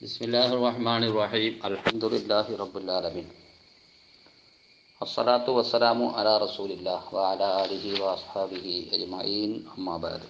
ബിസ്മില്ലാഹി റഹ്മാനി റഹീം അലഹമുല്ലാഹി റബുല്ലാലമീൻ അസ്സലാത്തു വസ്സലാമു അലാ റസൂലില്ലാ വഅല ആലിഹി വഅസ്ഹാബിഹി അജ്മഈൻ. അമ്മാബാദ്